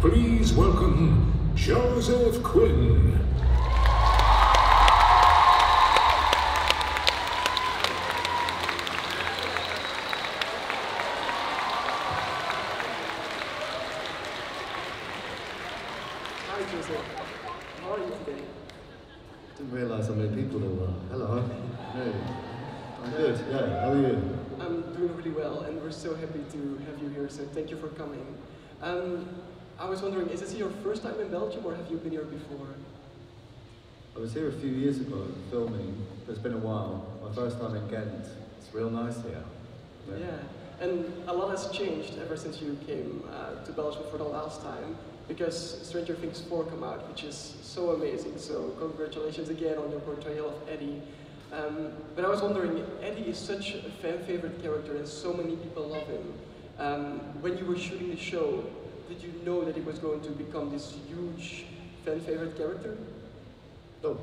please welcome Joseph Quinn. Hi, Joseph. How are you today? Didn't realise how many people there were. Hello. Hey. I'm good, yeah. How are you? I'm doing really well, and we're so happy to have you here, so thank you for coming. Um, I was wondering, is this your first time in Belgium, or have you been here before? I was here a few years ago filming. It's been a while. My first time in Ghent. It's real nice here. Yeah, and a lot has changed ever since you came uh, to Belgium for the last time, because Stranger Things 4 came out, which is so amazing, so congratulations again on your portrayal of Eddie. Um, but I was wondering, Eddie is such a fan favorite character and so many people love him. Um, when you were shooting the show, know that it was going to become this huge fan favorite character? No.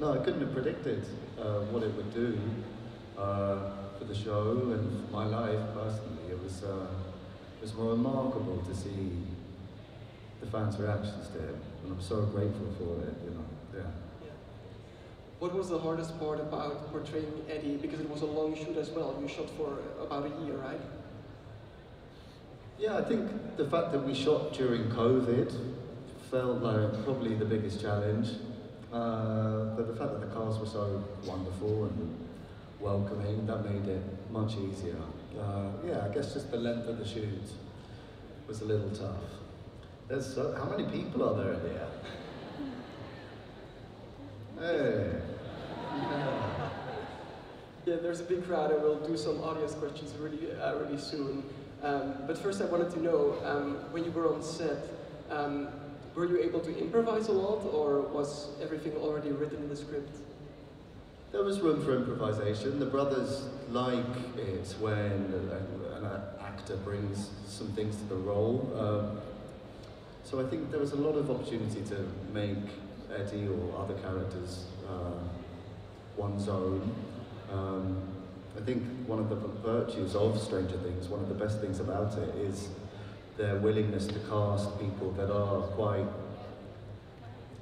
No, I couldn't have predicted uh, what it would do uh, for the show and for my life personally. It was, uh, it was more remarkable to see the fans' reactions to it, and I'm so grateful for it. You know, yeah. What was the hardest part about portraying Eddie? Because it was a long shoot as well. You shot for about a year, right? Yeah, I think the fact that we shot during COVID felt like probably the biggest challenge. Uh, but the fact that the cast were so wonderful and welcoming, that made it much easier. Uh, yeah, I guess just the length of the shoot was a little tough. There's so, how many people are there in the air? Hey. Yeah. Yeah, there's a big crowd, and we'll do some audience questions really, uh, really soon. Um, but first, I wanted to know um, when you were on set, um, were you able to improvise a lot, or was everything already written in the script? There was room for improvisation. The brothers like it when an, actor brings some things to the role. Um, so I think there was a lot of opportunity to make Eddie or other characters uh, one's own. Um, I think one of the virtues of Stranger Things, one of the best things about it, is their willingness to cast people that are quite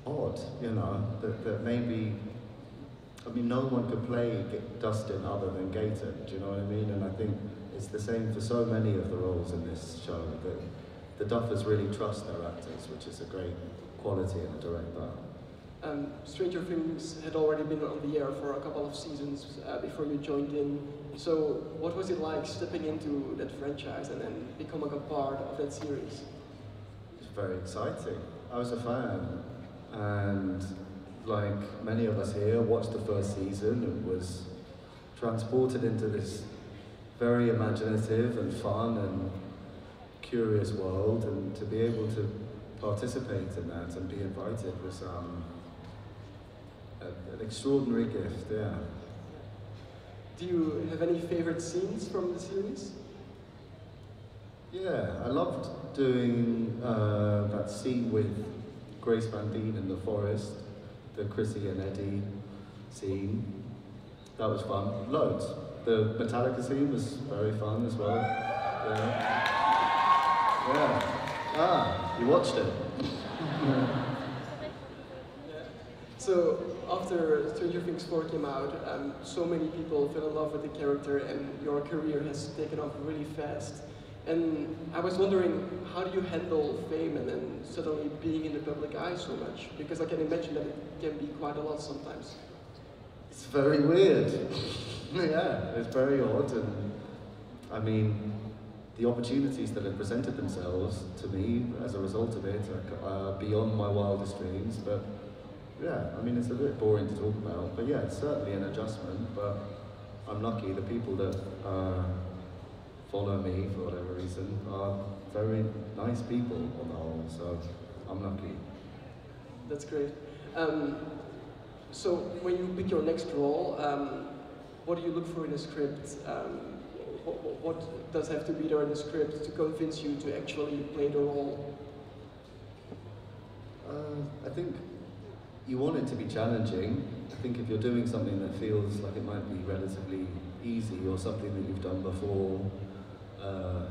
odd, you know, that, that maybe I mean, no one could play Dustin other than Gaten, do you know what I mean? And I think it's the same for so many of the roles in this show, that the Duffers really trust their actors, which is a great quality in a director. Um, Stranger Things had already been on the air for a couple of seasons uh, before you joined in. So, what was it like stepping into that franchise and then becoming a part of that series? It's very exciting. I was a fan, and like many of us here, watched the first season and was transported into this very imaginative and fun and curious world, and to be able to participate in that and be invited was um, an extraordinary gift. Yeah. Do you have any favorite scenes from the series? Yeah, I loved doing uh, that scene with Grace Van Dien in the forest, the Chrissy and Eddie scene. That was fun. Loads. The Metallica scene was very fun as well. Yeah. Yeah. Ah, you watched it. So after Stranger Things 4 came out, um, so many people fell in love with the character and your career has taken off really fast. And I was wondering, how do you handle fame and then suddenly being in the public eye so much? Because I can imagine that it can be quite a lot sometimes. It's very weird. yeah, it's very odd, and I mean, the opportunities that have presented themselves to me as a result of it are beyond my wildest dreams. But yeah, I mean, it's a bit boring to talk about, but yeah, it's certainly an adjustment. But I'm lucky. The people that uh, follow me for whatever reason are very nice people on the whole. So I'm lucky. That's great. Um, so when you pick your next role, um, what do you look for in a script? Um, what, what does have to be there in the script to convince you to actually play the role? Uh, I think you want it to be challenging. I think if you're doing something that feels like it might be relatively easy or something that you've done before, uh,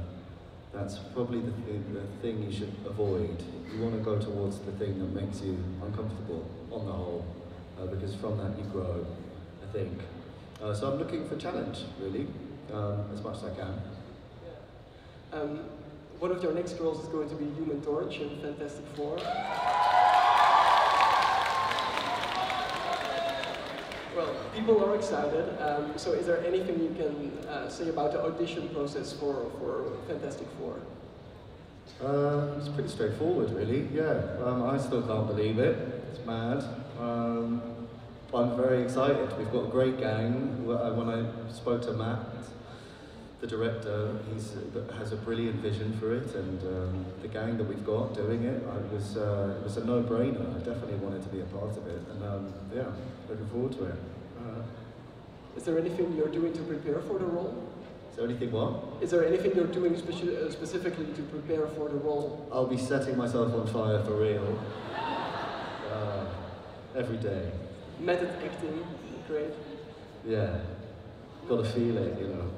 That's probably the, th- the thing you should avoid. You want to go towards the thing that makes you uncomfortable on the whole, uh, because from that you grow, I think. Uh, so I'm looking for challenge, really, um, as much as I can. Um, one of your next roles is going to be Human Torch in Fantastic Four. Well, people are excited. Um, so, is there anything you can uh, say about the audition process for, for Fantastic Four? Uh, it's pretty straightforward, really. Yeah, um, I still can't believe it. It's mad. Um, I'm very excited. We've got a great gang. Uh, When I spoke to Matt, the director, he's has a brilliant vision for it, and um, the gang that we've got doing it, I was uh, it was a no-brainer. I definitely wanted to be a part of it, and um, yeah, looking forward to it. Uh, Is there anything you're doing to prepare for the role? is there anything what? Is there anything you're doing speci- uh, specifically to prepare for the role? I'll be setting myself on fire for real. Uh, every day. Method acting, great. Yeah. Got a feeling, you know.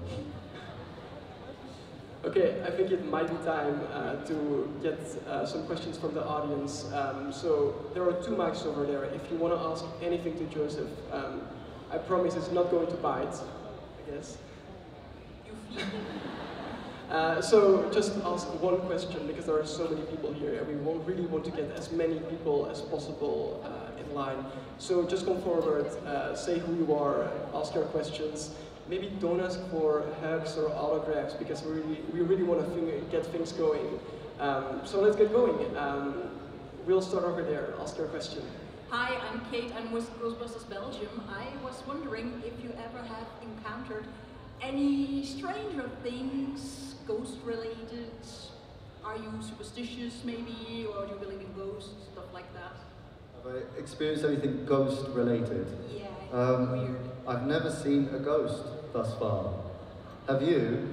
Okay, I think it might be time uh, to get uh, some questions from the audience. Um, so there are two mics over there. If you want to ask anything to Joseph, um, I promise it's not going to bite, I guess. Uh, so just ask one question because there are so many people here and we won't really want to get as many people as possible uh, in line. So just come forward, uh, say who you are, ask your questions. Maybe don't ask for hugs or autographs because we really, we really want to get things going. Um, so let's get going. Um, we'll start over there. Ask your question. Hi, I'm Kate. I'm with Ghostbusters Belgium. I was wondering if you ever have encountered any stranger things, ghost related. Are you superstitious maybe, or do you believe in ghosts, stuff like that? Have I experienced anything ghost related? Yeah, Um, weird. I've never seen a ghost thus far. Have you?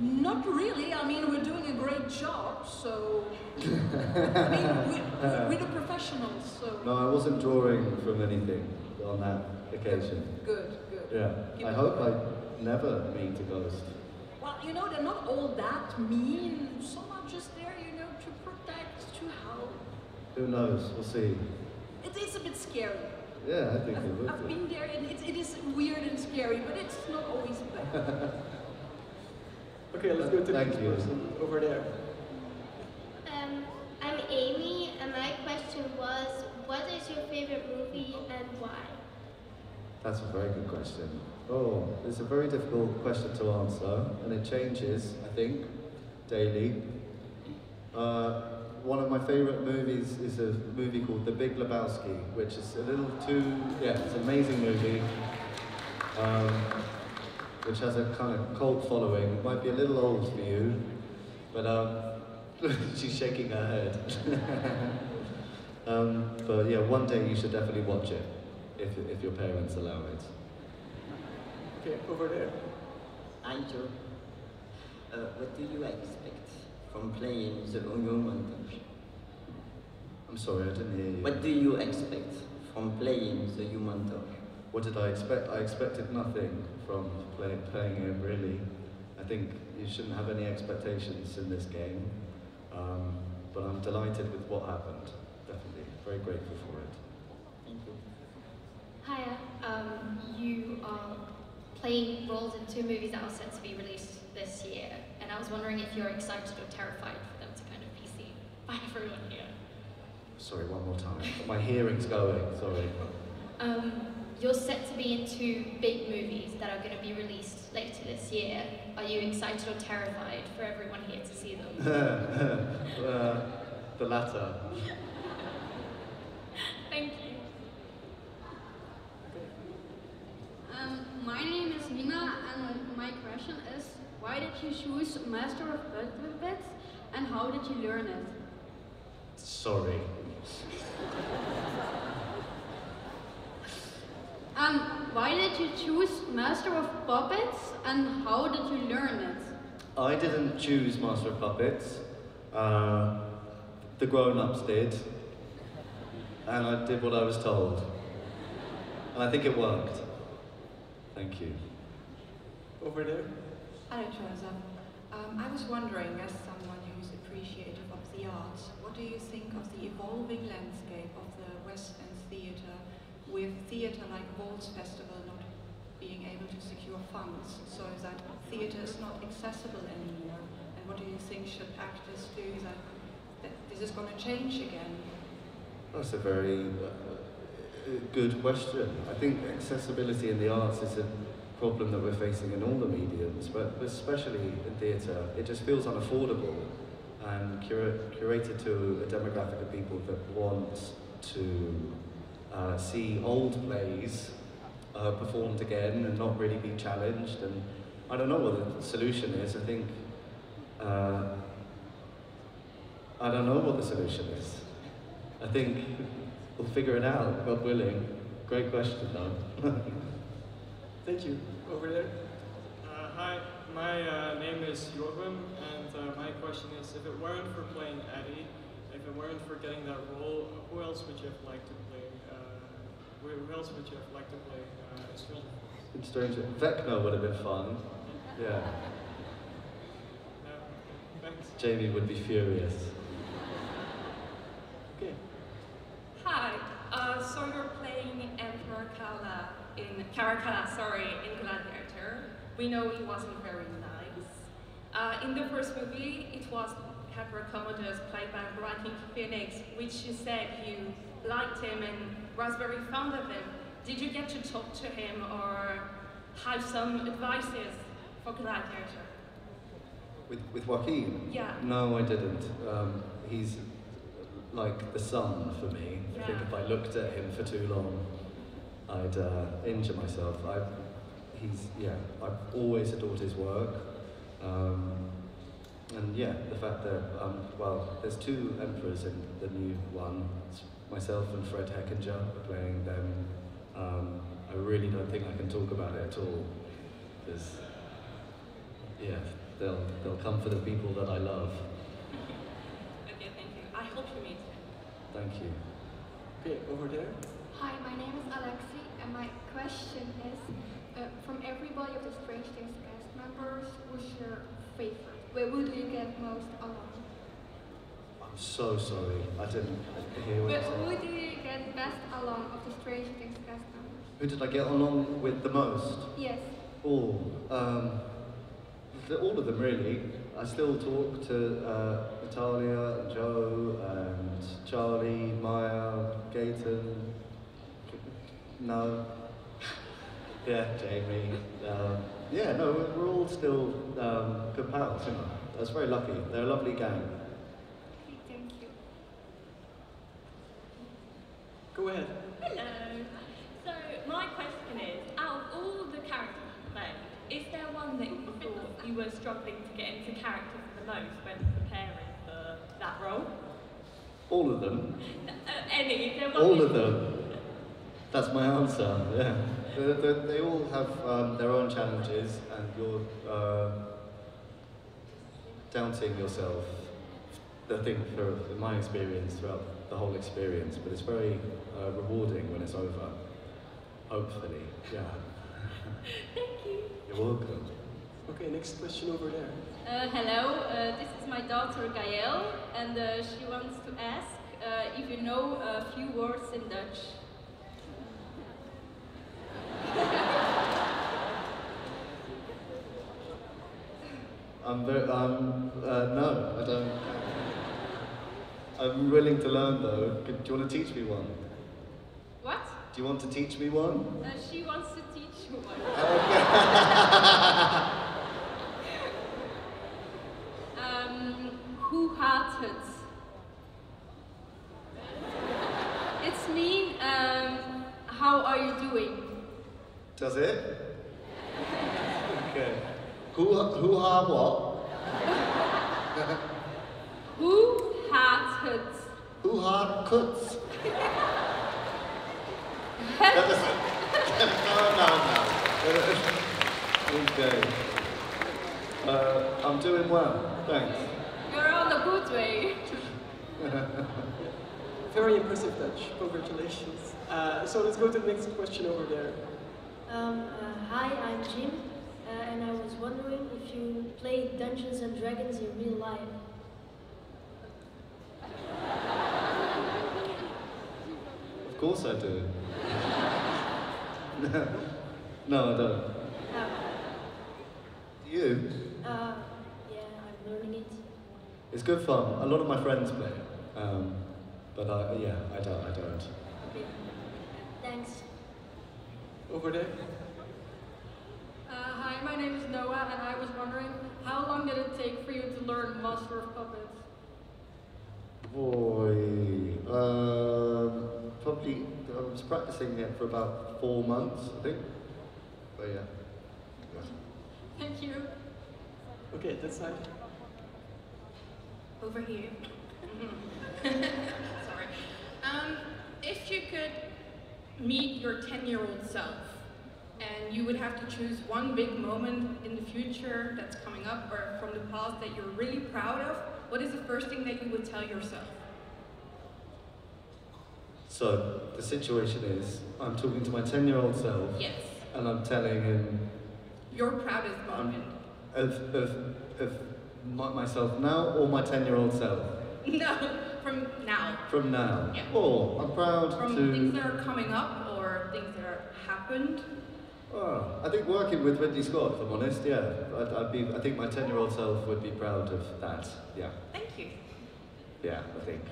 Not really. I mean, we're doing a great job, so. I mean, we're, we're the professionals, so. No, I wasn't drawing from anything on that occasion. Good, good. Yeah. I hope. I never meet a ghost. Well, you know, they're not all that mean. Some are just there, you know, to protect, to help. Who knows? We'll see. It is a bit scary. Yeah, I think I've, would I've be. been there, and it, it is weird and scary, but it's not always bad. Okay, let's go to the Thank next you. person over there. Um, I'm Amy, and my question was, what is your favorite movie and why? That's a very good question. Oh, it's a very difficult question to answer, and it changes, I think, daily. Uh, one of my favourite movies is a movie called The Big Lebowski, which is a little too, yeah, it's an amazing movie, um, which has a kind of cult following. It might be a little old for you, but um, she's shaking her head. um, but yeah, one day you should definitely watch it, if, if your parents allow it. Okay, over there. Angel, uh, what do you expect from playing the Onion montage? I'm sorry, I didn't hear you. What do you expect from playing the human touch? What did I expect? I expected nothing from play, playing it, really. I think you shouldn't have any expectations in this game. Um, but I'm delighted with what happened, definitely. Very grateful for it. Thank you. Hiya, um, you are playing roles in two movies that are set to be released this year, and I was wondering if you're excited or terrified for them to kind of be seen by everyone here. Sorry, one more time. My hearing's going, sorry. Um, you're set to be in two big movies that are going to be released later this year. Are you excited or terrified for everyone here to see them? uh, the latter. Thank you. Um, my name is Nina, and my question is, why did you choose Master of Puppets, and how did you learn it? Sorry. Um, why did you choose Master of Puppets, and how did you learn it? I didn't choose Master of Puppets. Uh, the grown-ups did. And I did what I was told. And I think it worked. Thank you. Over there. Hello, Joseph. Um, I was wondering, as someone who's appreciative of the arts. What do you think of the evolving landscape of the West End theatre, with theatre like Waltz Festival not being able to secure funds, so that theatre is not accessible anymore? And what do you think should actors do that, that this is going to change again? That's a very uh, good question. I think accessibility in the arts is a problem that we're facing in all the mediums, but especially in theatre. It just feels unaffordable and cura- curated to a demographic of people that want to uh, see old plays uh, performed again and not really be challenged. And I don't know what the solution is. I think uh, I don't know what the solution is. I think we'll figure it out, God willing. Great question, though. Thank you. Over there. Uh, hi, my uh, name is Jorgen, and uh, my question is, if it weren't for playing Eddie, if it weren't for getting that role, who else would you have liked to play? Uh, who who else would you have liked to play uh, Stranger Things? It's strange. Vecna would have been fun. Yeah. Thanks. Jamie would be furious. Okay. Hi, uh, so you're playing Emperor Kala in Caracalla, sorry, in Gladiator. We know he wasn't very nice. Uh, in the first movie, it was Capra Commodus played by Joaquin Phoenix, which you said you liked him and was very fond of him. Did you get to talk to him or have some advices for Gladiator? With, with Joaquin? Yeah. No, I didn't. Um, he's like the sun for me. I think if I looked at him for too long, I'd uh, injure myself. I, he's, yeah, I've always adored his work. Um, and yeah, the fact that, um, well, there's two emperors in the new one. It's myself and Fred Hechinger are playing them. Um, I really don't think I can talk about it at all. Because, yeah, they'll, they'll come for the people that I love. Okay, thank you. I hope you meet him. Thank you. Okay, over there. Hi, my name is Alexi, and my question is, uh, from everybody of the Strange Things cast members, who's your favorite? Where would you get most along? So sorry. I didn't hear what you But said. who do you get best along of the Strange Things cast members? Who did I get along with the most? Yes. All. Um, all of them, really. I still talk to uh, Natalia, and Joe, and Charlie, Maya, Gaten. No. yeah, Jamie. Um, yeah, no, we're- we're all still um, good pals, you know. I was very lucky. They're a lovely gang. Thank you. Go ahead. Hello. So my question is, out of all the characters you played, is there one that you thought you were struggling to get into character for the most when preparing for that role? All of them. Uh, any? There All of them. That's my answer. Yeah, they, they, they all have um, their own challenges, and you're uh, doubting yourself. I think, for in my experience, throughout the whole experience, but it's very uh, rewarding when it's over. Hopefully, yeah. Thank you. You're welcome. Okay, next question over there. Uh, hello, uh, this is my daughter Gael, and uh, she wants to ask uh, if you know a few words in Dutch. I'm very, um, uh, no, I don't. I'm willing to learn though. Do you want to teach me one? What? Do you want to teach me one? Uh, she wants to teach you one. um, who hearted? It's me. um, how are you doing? Does it? Okay. Who, who, ha, what? Okay. Uh, I'm doing well, thanks. You're on the good way. Very impressive Dutch, congratulations. Uh, so let's go to the next question over there. Um, uh, hi, I'm Jim, uh, and I was wondering if you play Dungeons and Dragons in real life. Of course I do. no, I don't. Do you? Uh, yeah, I'm learning it. It's good fun. A lot of my friends play it. Um, but I, yeah, I don't. I don't. Okay. Thanks. Over there. Uh, hi, my name is Noah, and I was wondering how long did it take for you to learn Master of Puppets? Boy, um, probably I was practicing it for about four months, I think. But yeah. yeah. Thank you. Okay, that side. Over here. Sorry. Um, if you could meet your 10 year old self and you would have to choose one big moment in the future that's coming up or from the past that you're really proud of, what is the first thing that you would tell yourself? So the situation is, I'm talking to my ten-year-old self, Yes. and I'm telling him Your proudest moment. of of of my, myself now or my ten-year-old self no, from now. from now. Yeah. Oh, I'm proud From to. things that are coming up or things that are happened. Oh, I think working with Ridley Scott, if I'm honest, yeah, I'd, I'd be. I think my ten-year-old self would be proud of that. Yeah, Thank you. yeah, I think.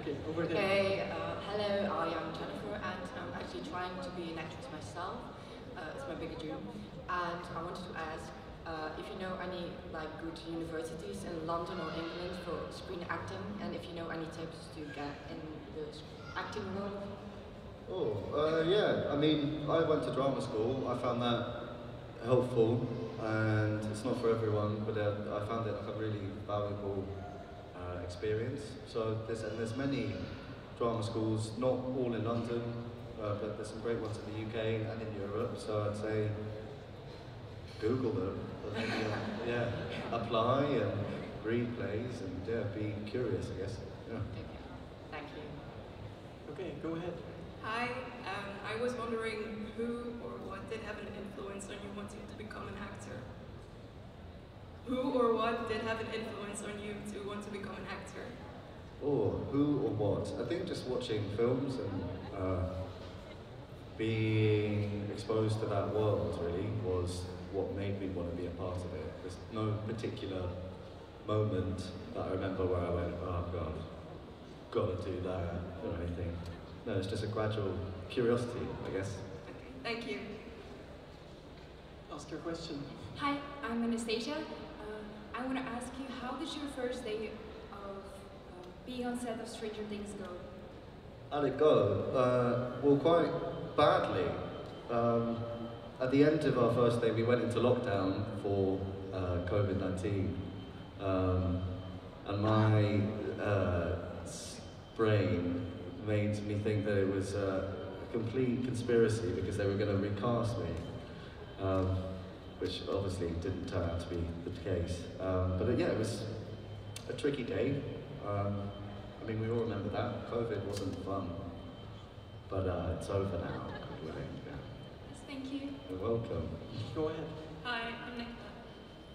Okay, over there. Hey, uh, hello, I am Jennifer and I'm actually trying to be an actress myself. Uh, it's my big dream. And I wanted to ask uh, if you know any like good universities in London or England for screen acting and if you know any tips to get in the acting world. Oh, uh, yeah. I mean, I went to drama school. I found that helpful, and it's not for everyone, but uh, I found it like a really valuable uh, experience. So there's and there's many drama schools, not all in London, uh, but there's some great ones in the UK and in Europe. So I'd say Google them. But then, yeah, apply and read plays and yeah, be curious. I guess. Yeah. Thank you. Okay, go ahead. Hi, um, I was wondering who or what did have an influence on you wanting to become an actor? Who or what did have an influence on you to want to become an actor? Or who or what? I think just watching films and uh, being exposed to that world really was what made me want to be a part of it. There's no particular moment that I remember where I went, oh god, gotta do that or anything. No, it's just a gradual curiosity, I guess. Okay, Thank you. Ask your question. Hi, I'm Anastasia. Uh, I want to ask you, how did your first day of uh, being on set of Stranger Things go? How'd it go? Uh, well, quite badly. Um, at the end of our first day, we went into lockdown for uh, COVID 19. Um, and my uh, brain made me think that it was a complete conspiracy because they were going to recast me, um, which obviously didn't turn out to be the case. Um, but uh, yeah, it was a tricky day. Um, I mean, we all remember that. COVID wasn't fun. But uh, it's over now, God willing. Yeah. Thank you. You're welcome. Go ahead. Hi, I'm Nicola.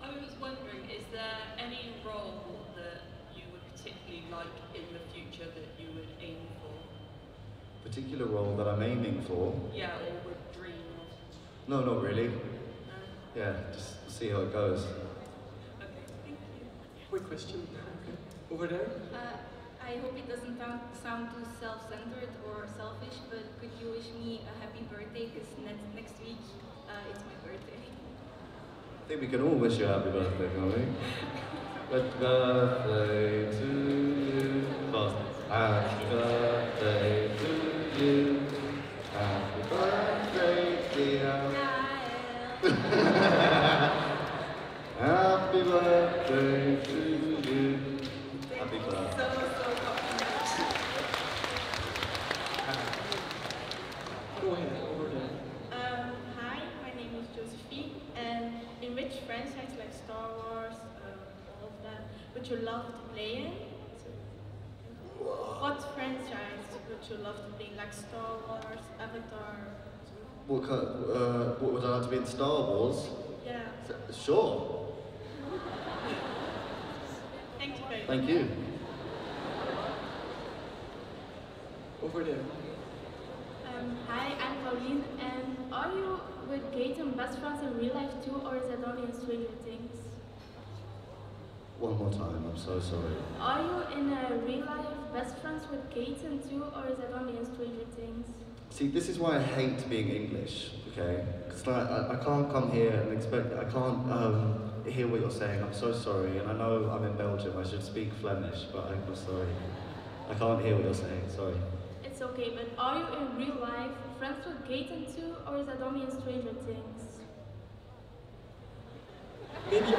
I was wondering, is there any role that you would particularly like in the future that you would aim for? Particular role that I'm aiming for? Yeah, or would dream of? No, not really. Yeah, just see how it goes. Okay, thank you. Quick question. Over there. Uh, I hope it doesn't sound, too self-centered or selfish, but could you wish me a happy birthday? Because next, next week uh, it's my birthday. I think we can all wish you a happy birthday, can't we? Happy birthday to you. Fast. Happy birthday to you. Happy birthday, dear. Happy birthday to you. Happy birthday. Go ahead. Over there. Um, hi, my name is Josephine, and in which franchise like Star Wars, uh, all of that, would you love to play in? What franchise would you love to play, like Star Wars, Avatar? What kind? Uh, what would I like to be in Star Wars? Yeah. S- Sure. Thank you very Thank much. you. Over there. Um, hi, I'm Pauline, and are you with Gaten best friends in real life too, or is that only in Stranger Things? One more time, I'm so sorry. Are you in a real life best friends with Gaten too, or is that only in Stranger Things? See, this is why I hate being English, okay? Because like, I, I can't come here and expect, I can't um, hear what you're saying, I'm so sorry. And I know I'm in Belgium, I should speak Flemish, but I'm sorry. I can't hear what you're saying, sorry. It's okay, but are you in real life friends with Gaten too, or is that only in Stranger Things? Maybe,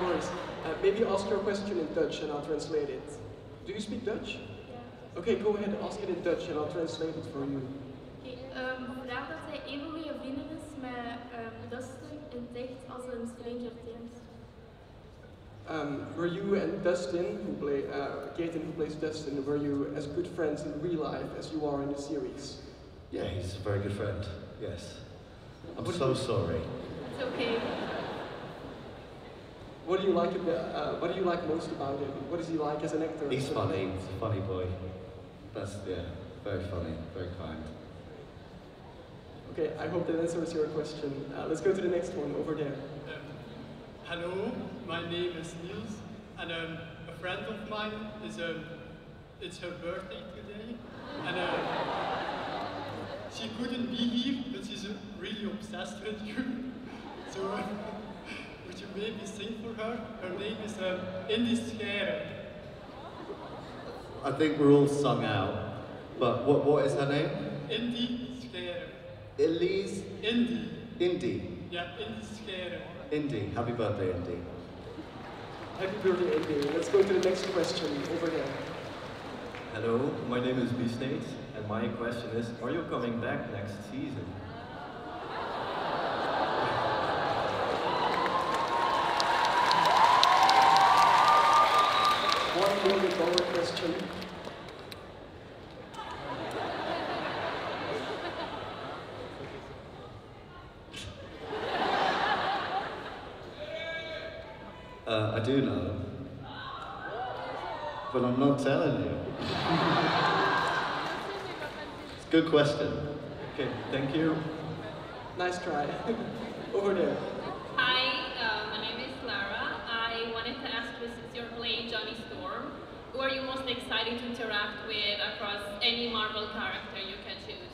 no worries. Uh, maybe ask your question in Dutch and I'll translate it. Do you speak Dutch? Yeah. Okay, go ahead, ask it in Dutch and I'll translate it for you. Okay, um, vandaag dat hij even goede vrienden is met um, Dustin in Ticht als in Stranger Things. Um, were you and Dustin, who play, uh, Gaten, who plays Dustin, were you as good friends in real life as you are in the series? Yeah, he's a very good friend, yes. I'm What so sorry. It's okay. What do you like uh, what do you like most about him? What is he like as an actor? He's funny, he's a funny boy. That's, yeah, very funny, very kind. Okay, I hope that answers your question. Uh, let's go to the next one over there. Um, hello, my name is Niels, and um, a friend of mine is um, it's her birthday today, and uh, she couldn't be here, but she's uh, really obsessed with you. So would you maybe sing for her? Her name is um, Indy Scherer. I think we're all sung out, but what, what is her name? Indy Scherer. Elise? Indy. Indy. Yeah, Indy Scherer. Indy. Happy birthday, Indy. Happy birthday, Andy. Let's go to the next question over there. Hello, my name is Bisnate, and my question is, are you coming back next season? Question. Uh, I do know. But I'm not telling you. it's a good question. Okay, thank you. Nice try. over there. Hi, uh, my name is Lara. I wanted to ask you, since you're playing Johnny Storm, who are you most excited to interact with across any Marvel character you can choose?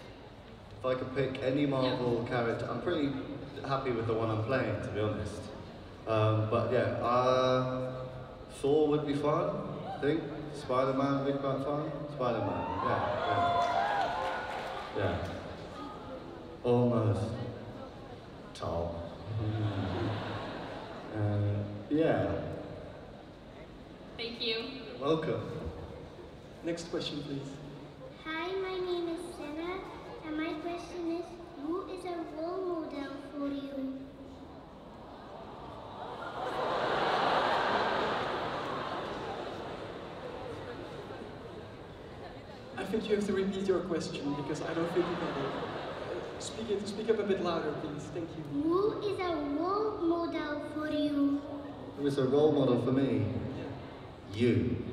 If I could pick any Marvel character, I'm pretty happy with the one I'm playing, to be honest. Um, but yeah, uh, Thor would be fun, I think. Spider-Man would be quite fun. Spider-Man, yeah, yeah. Yeah. Almost. Tom. Uh, yeah, Thank you. You're welcome. Next question, please. Hi, my name is Senna, and my question is, who is a role model for you? I think you have to repeat your question because I don't think you got it. Uh, Speak it. Speak up a bit louder, please. Thank you. Who is a role model for you? Who is a role model for me? You.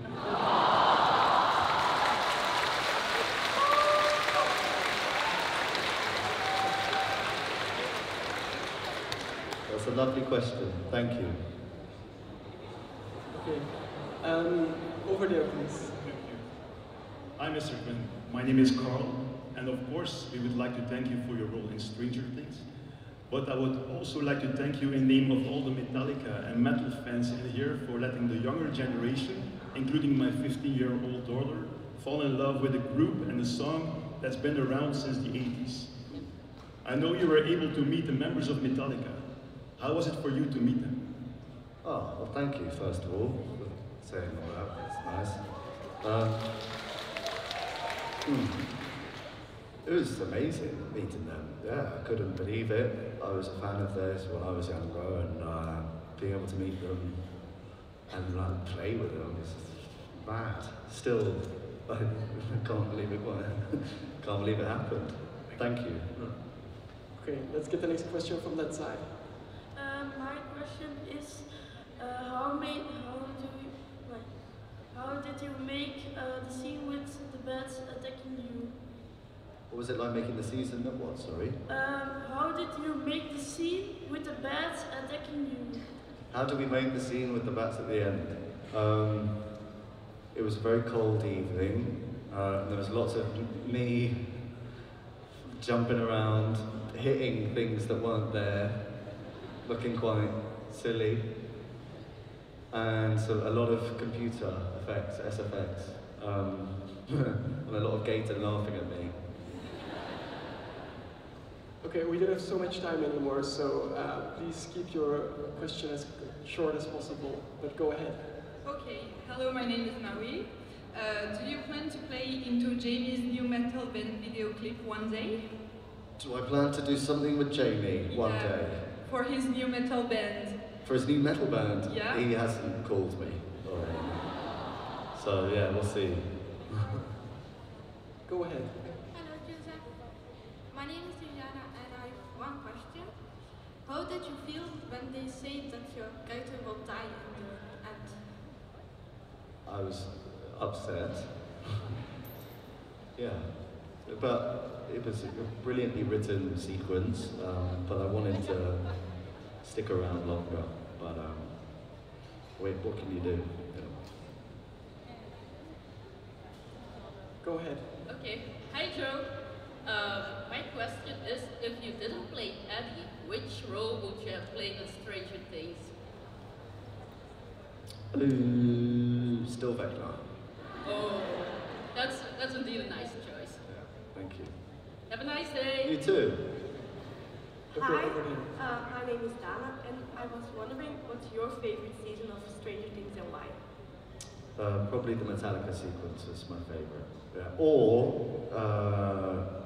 Lovely question. Thank you. Okay. Um, over there, please. Hi, Mr. Quinn. My name is Carl, and of course, we would like to thank you for your role in Stranger Things. But I would also like to thank you in name of all the Metallica and metal fans in here for letting the younger generation, including my 15-year-old daughter, fall in love with the group and the song that's been around since the 80s. I know you were able to meet the members of Metallica. How was it for you to meet them? Oh, well, thank you, first of all, for saying all that. That's nice. Um, hmm. It was amazing meeting them. Yeah, I couldn't believe it. I was a fan of theirs when I was younger, and uh, being able to meet them and like, play with them is mad. Still, I can't believe it. Can't believe it happened. Thank you. Okay, let's get the next question from that side. Question is, uh, how made, how do you, like, how did you make uh, the scene with the bats attacking you? What was it like making the season of what, sorry? Um, how did you make the scene with the bats attacking you? How did we make the scene with the bats at the end? Um, it was a very cold evening. Uh, there was lots of me jumping around, hitting things that weren't there, looking quite silly, and so a lot of computer effects, SFX, um, and a lot of Gaten laughing at me. Okay, we don't have so much time anymore, so uh, please keep your question as short as possible, but go ahead. Okay, hello, my name is Maui. Uh, do you plan to play into Jamie's new metal band video clip one day? Do I plan to do something with Jamie one Yeah. day? For his new metal band? For his new metal band? Yeah. He hasn't called me. already. So yeah, we'll see. Go ahead. Hello, Joseph. My name is Juliana and I have one question. How did you feel when they say that your character will die in the end? I was upset. yeah, but it was a brilliantly written sequence, um, but I wanted to stick around longer. But um, wait, what can you do? You know. Go ahead. Okay. Hi, Joe. Um, my question is, if you didn't play Eddie, which role would you have played in Stranger Things? Ooh, still Vecna. Oh, that's that's indeed a nice choice. Yeah, Thank you. Have a nice day. You too. Hi, uh, my name is Dana, and I was wondering what's your favorite season of Stranger Things and why? Uh, probably the Metallica sequence is my favourite. Yeah. Or uh,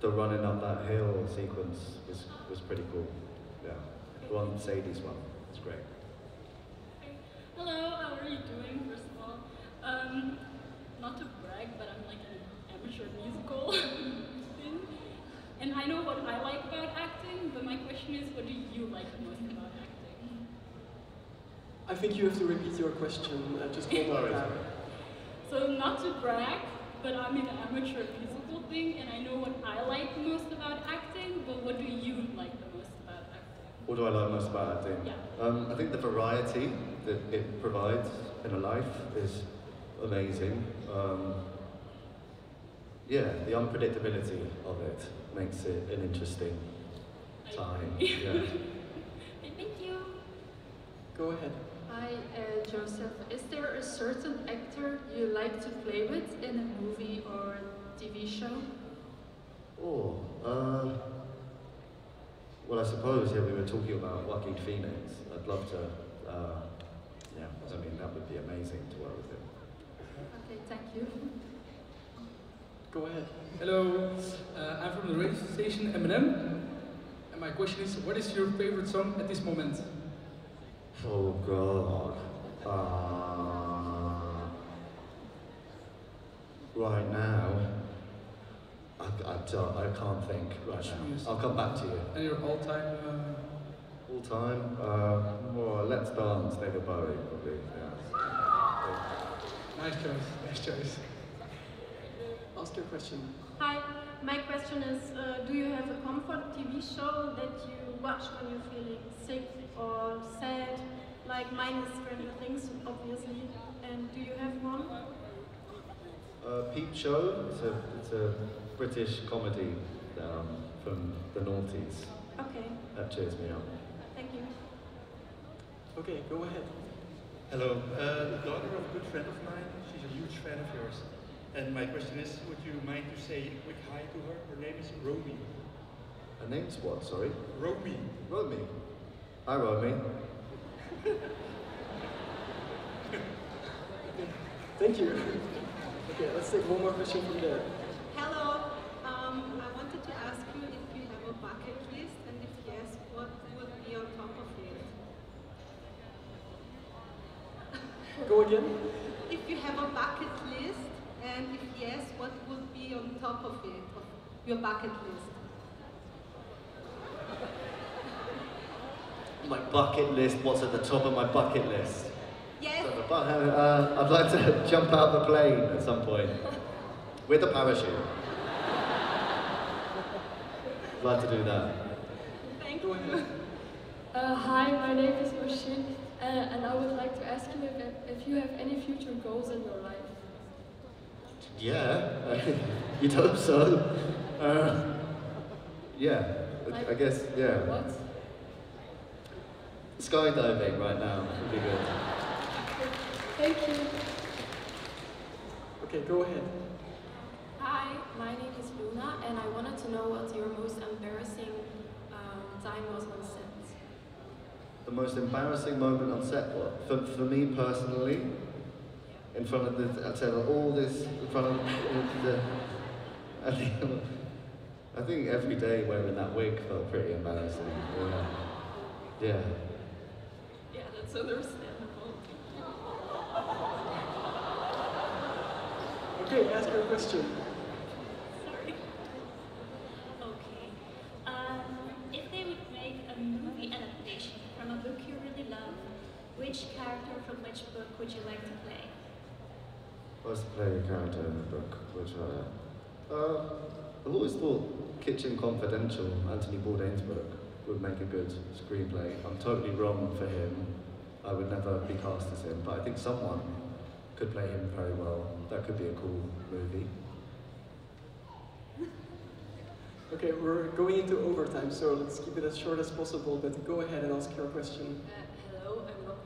the running up that hill sequence was, was pretty cool. Yeah. The one Sadie's one. It's great. Hello, how are you doing, first of all? Um, not to brag, but I'm like an amateur musical thing. And I know what I like about acting, but my question is, what do you like the most about acting? I think you have to repeat your question uh, just one more time. So not to brag, but I'm in an amateur musical thing, and I know what I like most about acting, but what do you like the most about acting? What do I like most about acting? Yeah. Um, I think the variety that it provides in a life is amazing. Um, yeah, the unpredictability of it makes it an interesting time. Yeah. Thank you. Go ahead. Hi, uh, Joseph. Is there a certain actor you like to play with in a movie or TV show? Oh, uh, well, I suppose, yeah, we were talking about Joaquin Phoenix. I'd love to, uh, yeah, I mean, that would be amazing to work with him. Okay, thank you. Go ahead. Hello, uh, I'm from the radio station MNM, and my question is, what is your favorite song at this moment? Oh, God. Uh, right now, I, I, don't- I can't think right now. I'll come back to you. And your all-time? Uh... All time? Uh, well, Let's Dance, David Bowie, probably, yeah. Nice choice. Nice choice. Ask your question. Hi, my question is, uh, do you have a comfort TV show that you watch when you're feeling sick or sad? Like mine is Stranger Things, obviously. And do you have one? Uh, Peep Show, it's a, it's a British comedy um, from the noughties. Okay, That cheers me up. thank you. Okay, go ahead. Hello, uh, the daughter of a good friend of mine, she's a huge fan of yours. And my question is, would you mind to say a quick hi to her? Her name is Romy. Her name's what, sorry? Romy. Romy. Hi, Romy. Thank you. Okay, let's take one more question from there. Hello. Um, I wanted to ask you if you have a bucket list, and if yes, what would be on top of it? Go again? If you have a bucket list, and if yes, what would be on top of it, of your bucket list? My bucket list, what's at the top of my bucket list? Yes, Have uh, I'd like to jump out of the plane at some point with a parachute. I'd like to do that. Thank you. Uh, hi, my name is Oshin, uh, and I would like to ask you if, if you have any future goals in your life. Yeah, you'd hope so. Uh, yeah, I, I guess, yeah. What? Skydiving right now would be good. Thank you. Okay, go ahead. Hi, my name is Luna, and I wanted to know what your most embarrassing um, time was on set. The most embarrassing moment on set, what? For, for me personally, in front of the, I said all this, in front of the, I think, I think every day wearing that wig felt pretty embarrassing. Yeah. Yeah. Yeah, that's understandable. Okay, ask your question. Sorry. Okay. Um, if they would make a movie adaptation from a book you really love, which character from which book would you like to play? I was to play a character in the book, which I, uh, I've always thought Kitchen Confidential, Anthony Bourdain's book, would make a good screenplay. I'm totally wrong for him. I would never be cast as him, but I think someone could play him very well. That could be a cool movie. Okay, we're going into overtime, so let's keep it as short as possible, but go ahead and ask your question. Uh, hello, I'm Lotte,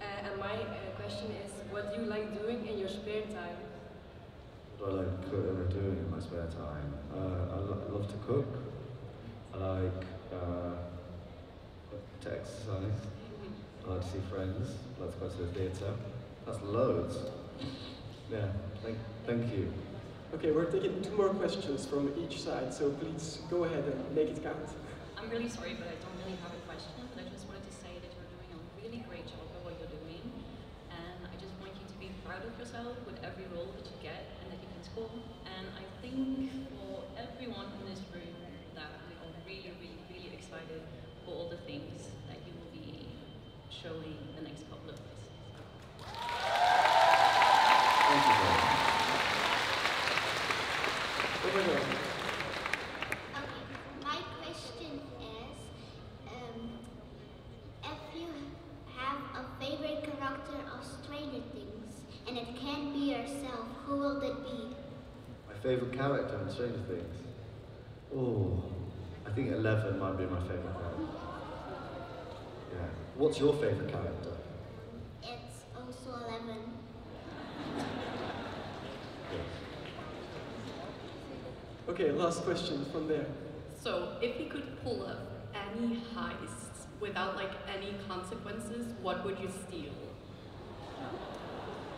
uh, and my uh, question is, what do you like doing in your spare time? What do I like co- doing in my spare time? Uh, I lo- love to cook. I like uh, to exercise. I like to see friends. I like to go to the theatre. That's loads. Yeah, thank, thank you. Okay, we're taking two more questions from each side, so please go ahead and make it count. I'm really sorry, but I don't really have a question, but I just wanted to say that you're doing a really great job at what you're doing. And I just want you to be proud of yourself with every role that you get and that you can score. And I think for everyone in this room that we are really, really, really excited for all the things that you will be showing the next couple of days. Thank you very much. Over there. My question is, um, if you have a favorite character of Stranger Things, and it can be yourself, who will it be? My favourite character in Stranger Things? Oh, I think Eleven might be my favourite character. Yeah. What's your favourite character? It's also 11. Okay, last question from there. So, if you could pull up any heists without like any consequences, what would you steal?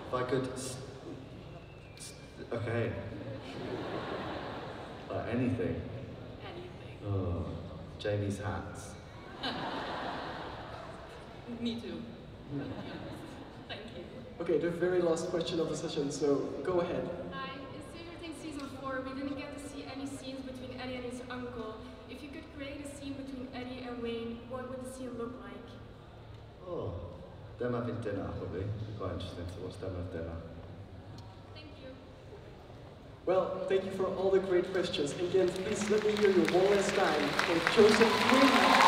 If I could. S- s- okay. Uh, anything. Anything. Oh, Jamie's hats. Me too. Mm. Thank you. Okay, the very last question of the session, so go ahead. Hi, in Stranger Things season 4, we didn't get to see any scenes between Eddie and his uncle. If you could create a scene between Eddie and Wayne, what would the scene look like? Oh, them having dinner, probably. Quite interesting to watch them have dinner. Thank you. Well, thank you for all the great questions. Again, please let me hear you one last time for Joseph Quinn.